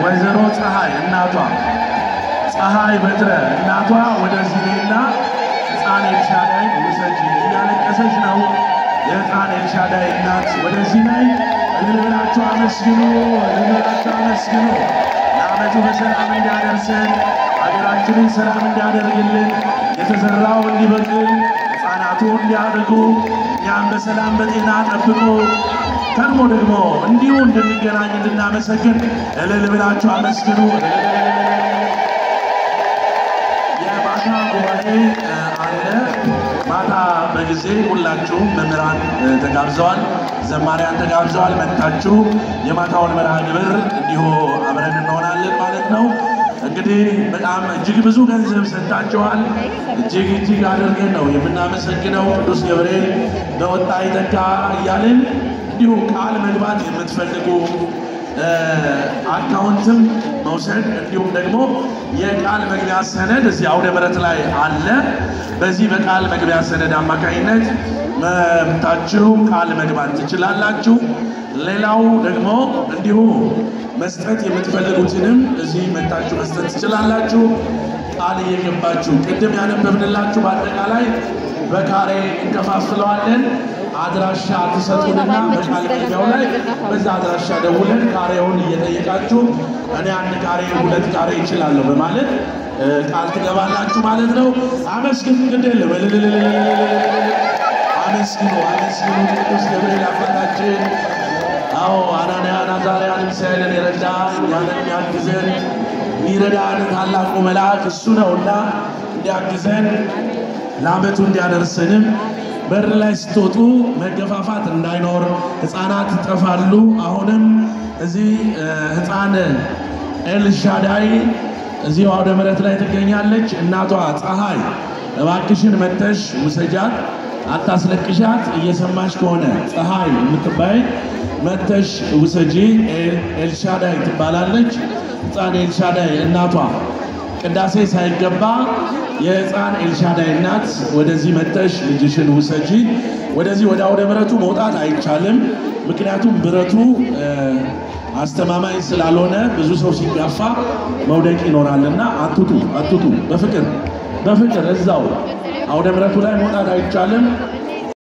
ወይዘሮ ፀሐይ እናቷ ፀሐይ በትረ እናቷ ወደዚህ ኔና ሕፃን ኤልሻዳይ ውሰጂ እያለቀሰች ነው። የሕፃን ኤልሻዳይ እናት ወደዚህ ላይ እልል ብላችሁ አመስግኑ፣ እልል ብላችሁ አመስግኑ። ለዓመቱ በሰላም እንዲያደርሰን ሀገራችንን ሰላም እንዲያደርግልን የተዘራው እንዲበቅል ሕፃናቱ እንዲያድጉ እኛም በሰላም በጤና ጠብቆ ከርሞ ደግሞ እንዲሁ እንድንገናኝ እንድናመሰግን እልል ብላችሁ አመስግኑ። የማታ ጉባኤ አለ። ማታ በጊዜ ሁላችሁም መምህራን ተጋብዘዋል፣ ዘማሪያን ተጋብዘዋል። መጥታችሁ የማታውን መርሃ ግብር እንዲሁ አብረን እንሆናለን ማለት ነው። እንግዲህ በጣም እጅግ ብዙ ገንዘብ ሰጥታችኋል። እጅግ እጅግ አድርገን ነው የምናመሰግነው። ቅዱስ ገብርኤል በወጣ ይተካ እያልን እንዲሁ ቃል መግባት የምትፈልጉ አካውንትም መውሰድ እንዲሁም ደግሞ የቃል መግቢያ ሰነድ እዚህ አውደ ምሕረት ላይ አለ። በዚህ በቃል መግቢያ ሰነድ አማካኝነት መብታችሁ ቃል መግባት ትችላላችሁ። ሌላው ደግሞ እንዲሁ መስጠት የምትፈልጉትንም እዚህ መታችሁ መስጠት ትችላላችሁ። ቃል እየገባችሁ ቅድም ያነበብንላችሁ በአጠቃላይ በካሬ እንከፋፍለዋለን። አድራሻ ትሰጡንና በቃል ላይ በዛ አድራሻ ደውለን ካሬውን እየጠየቃችሁ እኔ አንድ ካሬ ሁለት ካሬ ይችላለሁ በማለት ቃል ትገባላችሁ ማለት ነው። አመስግኑ ግድል አመስግኑ አመስግኑ ቅዱስ ገብርኤል አባታችን አዎ አናንያን አዛርያን ሚሳኤልን የረዳ እኛንን የሚያግዘን የሚረዳን ታላቁ መልአክ እሱ ነውና እንዲያግዘን ለዓመቱ እንዲያደርስንም በር ላይ ስትወጡ መገፋፋት እንዳይኖር ሕፃናት ይጠፋሉ። አሁንም እዚህ ሕፃን ኤልሻዳይ እዚህ አውደ ምሕረት ላይ ትገኛለች። እናቷ ፀሐይ እባክሽን መተሽ ውሰጃት፣ አታስለቅሻት። እየሰማሽ ከሆነ ፀሐይ የምትባይ መተሽ ውሰጂ። ኤልሻዳይ ትባላለች። ሕፃን ኤልሻዳይ እናቷ ቅዳሴ ሳይገባ የሕፃን ኤልሻዳይ እናት ወደዚህ መተሽ ልጅሽን ውሰጂ። ወደዚህ ወደ አውደ ምሕረቱ መውጣት አይቻልም። ምክንያቱም ብረቱ አስተማማኝ ስላልሆነ ብዙ ሰው ሲጋፋ መውደቅ ይኖራልና አትቱ አትቱ። በፍቅር በፍቅር እዛው አውደ ምሕረቱ ላይ መውጣት አይቻልም።